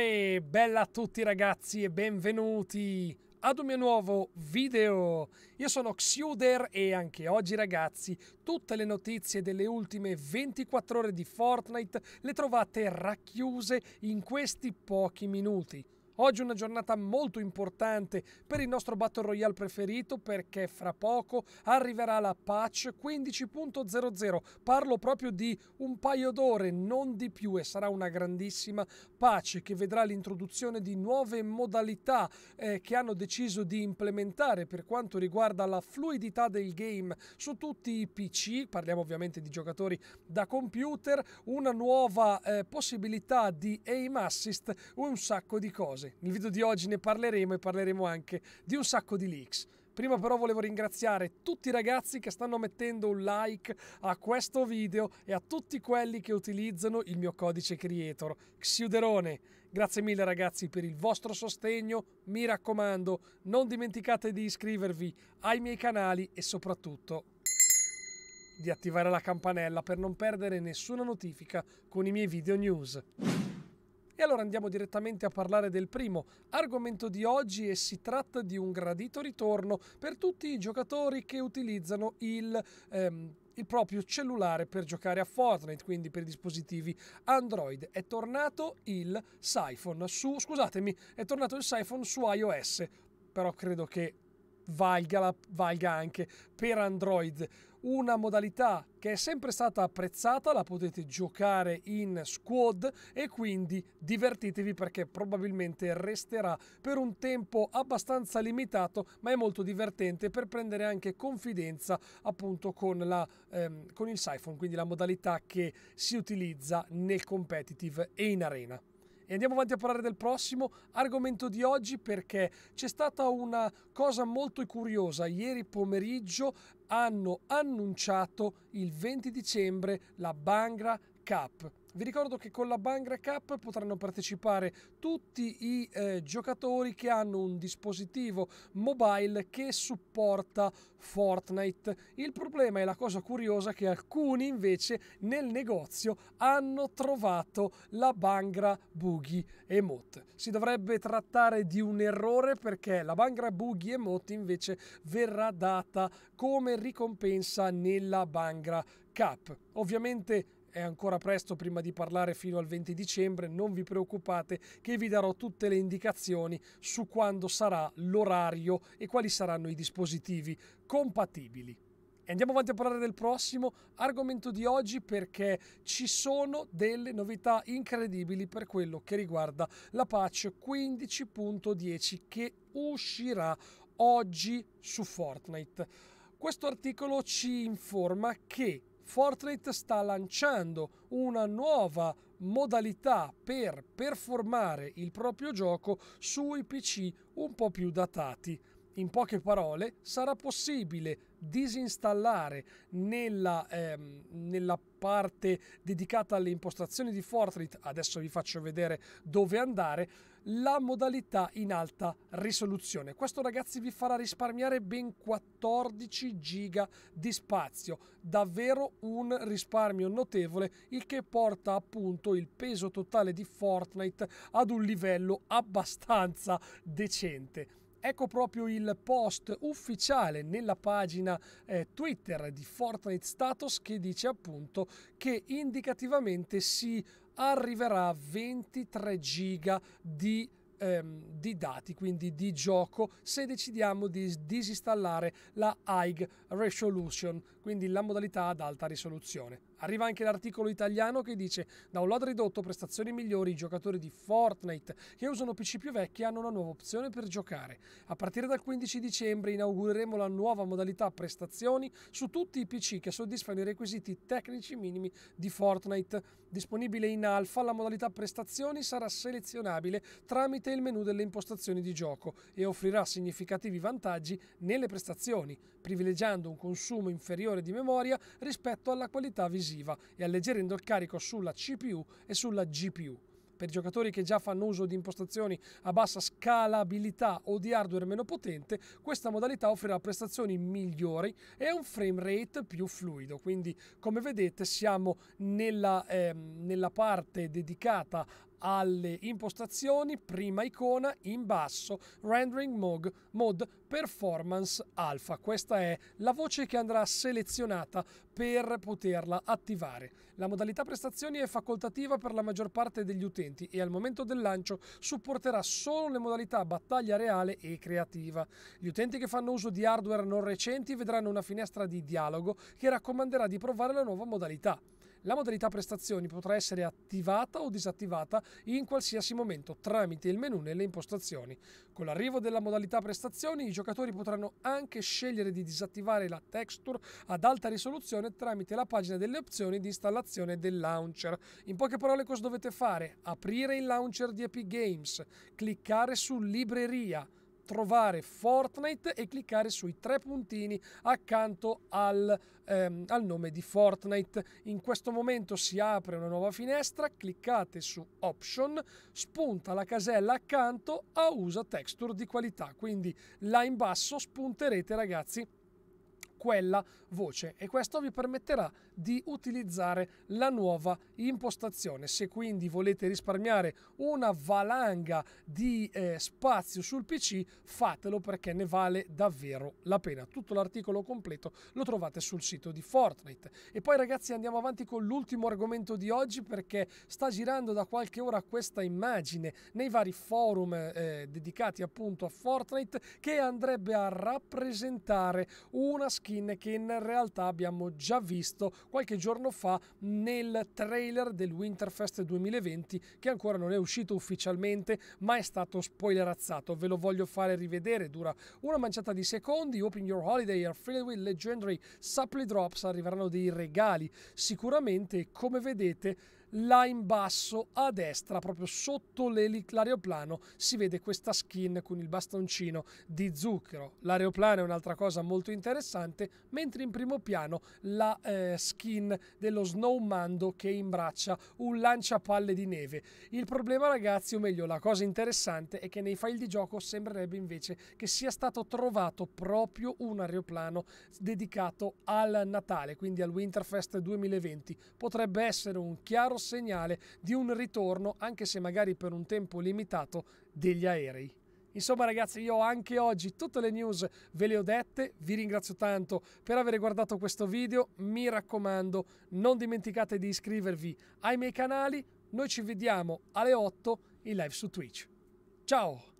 Uè, bella a tutti ragazzi e benvenuti ad un mio nuovo video. Io sono Xuder e anche oggi ragazzi tutte le notizie delle ultime 24 ore di Fortnite le trovate racchiuse in questi pochi minuti. Oggi è una giornata molto importante per il nostro Battle Royale preferito perché fra poco arriverà la patch 15.00. Parlo proprio di un paio d'ore, non di più, e sarà una grandissima patch che vedrà l'introduzione di nuove modalità eh, che hanno deciso di implementare per quanto riguarda la fluidità del game su tutti i PC, parliamo ovviamente di giocatori da computer, una nuova eh, possibilità di aim assist, un sacco di cose. Nel video di oggi ne parleremo e parleremo anche di un sacco di leaks. Prima però volevo ringraziare tutti i ragazzi che stanno mettendo un like a questo video e a tutti quelli che utilizzano il mio codice creator, Xiuderone. Grazie mille ragazzi per il vostro sostegno, mi raccomando non dimenticate di iscrivervi ai miei canali e soprattutto di attivare la campanella per non perdere nessuna notifica con i miei video news. E allora andiamo direttamente a parlare del primo argomento di oggi e si tratta di un gradito ritorno per tutti i giocatori che utilizzano il... Ehm, il proprio cellulare per giocare a Fortnite, quindi per dispositivi Android. È tornato il Siphon su, scusatemi, è tornato il Siphon su iOS, però credo che valga, valga anche per Android una modalità che è sempre stata apprezzata, la potete giocare in squad e quindi divertitevi perché probabilmente resterà per un tempo abbastanza limitato, ma è molto divertente per prendere anche confidenza appunto con, la, ehm, con il Siphon, quindi la modalità che si utilizza nel competitive e in arena. E andiamo avanti a parlare del prossimo argomento di oggi perché c'è stata una cosa molto curiosa. Ieri pomeriggio hanno annunciato il 20 dicembre la Bangra Cup. Vi ricordo che con la Bangra Cup potranno partecipare tutti i eh, giocatori che hanno un dispositivo mobile che supporta Fortnite. Il problema è la cosa curiosa che alcuni invece nel negozio hanno trovato la Bangra Boogie Emote. Si dovrebbe trattare di un errore perché la Bangra Boogie Emote invece verrà data come ricompensa nella Bangra Cup. Ovviamente è ancora presto prima di parlare fino al 20 dicembre, non vi preoccupate che vi darò tutte le indicazioni su quando sarà l'orario e quali saranno i dispositivi compatibili. E andiamo avanti a parlare del prossimo argomento di oggi perché ci sono delle novità incredibili per quello che riguarda la patch 15.10 che uscirà oggi su Fortnite. Questo articolo ci informa che Fortnite sta lanciando una nuova modalità per performare il proprio gioco sui PC un po' più datati. In poche parole, sarà possibile disinstallare nella, ehm, nella parte dedicata alle impostazioni di Fortnite, adesso vi faccio vedere dove andare, la modalità in alta risoluzione. Questo ragazzi vi farà risparmiare ben 14 giga di spazio, davvero un risparmio notevole, il che porta appunto il peso totale di Fortnite ad un livello abbastanza decente. Ecco proprio il post ufficiale nella pagina eh, Twitter di Fortnite Status che dice appunto che indicativamente si arriverà a 23 giga di ehm, di dati, quindi di gioco, se decidiamo di disinstallare la High Resolution, quindi la modalità ad alta risoluzione. Arriva anche l'articolo italiano che dice download ridotto, prestazioni migliori, i giocatori di Fortnite che usano PC più vecchi hanno una nuova opzione per giocare. A partire dal 15 dicembre inaugureremo la nuova modalità prestazioni su tutti i PC che soddisfano i requisiti tecnici minimi di Fortnite. Disponibile in alfa, la modalità prestazioni sarà selezionabile tramite il menu delle impostazioni di gioco e offrirà significativi vantaggi nelle prestazioni, privilegiando un consumo inferiore di memoria rispetto alla qualità visiva decisiva e alleggerendo il carico sulla CPU e sulla GPU. Per giocatori che già fanno uso di impostazioni a bassa scalabilità o di hardware meno potente, questa modalità offrirà prestazioni migliori e un frame rate più fluido. Quindi, come vedete, siamo nella, eh, nella parte dedicata alle impostazioni, prima icona, in basso, rendering mode, mode performance alpha. Questa è la voce che andrà selezionata per poterla attivare. La modalità prestazioni è facoltativa per la maggior parte degli utenti e al momento del lancio supporterà solo le modalità battaglia reale e creativa. Gli utenti che fanno uso di hardware non recenti vedranno una finestra di dialogo che raccomanderà di provare la nuova modalità. La modalità prestazioni potrà essere attivata o disattivata in qualsiasi momento tramite il menu nelle impostazioni. Con l'arrivo della modalità prestazioni i giocatori potranno anche scegliere di disattivare la texture ad alta risoluzione tramite la pagina delle opzioni di installazione del launcher. In poche parole cosa dovete fare? Aprire il launcher di Epic Games, cliccare su libreria, trovare Fortnite e cliccare sui tre puntini accanto al, ehm, al, nome di Fortnite. In questo momento si apre una nuova finestra, cliccate su Option, spunta la casella accanto a usa texture di qualità, quindi là in basso spunterete ragazzi quella voce e questo vi permetterà di utilizzare la nuova impostazione. Se quindi volete risparmiare una valanga di eh, spazio sul PC, fatelo perché ne vale davvero la pena. Tutto l'articolo completo lo trovate sul sito di Fortnite. E poi ragazzi andiamo avanti con l'ultimo argomento di oggi perché sta girando da qualche ora questa immagine nei vari forum eh, dedicati appunto a Fortnite che andrebbe a rappresentare una skin skin che in realtà abbiamo già visto qualche giorno fa nel trailer del Winterfest 2020 che ancora non è uscito ufficialmente ma è stato spoilerazzato. Ve lo voglio fare rivedere, dura una manciata di secondi. Open your holiday are filled with legendary supply drops, arriveranno dei regali sicuramente come vedete là in basso a destra, proprio sotto l'aeroplano, si vede questa skin con il bastoncino di zucchero. L'aeroplano è un'altra cosa molto interessante, mentre in primo piano la eh, skin dello Snowmando che imbraccia un lanciapalle di neve. Il problema ragazzi, o meglio la cosa interessante, è che nei file di gioco sembrerebbe invece che sia stato trovato proprio un aeroplano dedicato al Natale, quindi al Winterfest 2020. Potrebbe essere un chiaro segnale di un ritorno, anche se magari per un tempo limitato, degli aerei. Insomma ragazzi io anche oggi tutte le news ve le ho dette, vi ringrazio tanto per aver guardato questo video, mi raccomando non dimenticate di iscrivervi ai miei canali, noi ci vediamo alle 8 in live su Twitch. Ciao!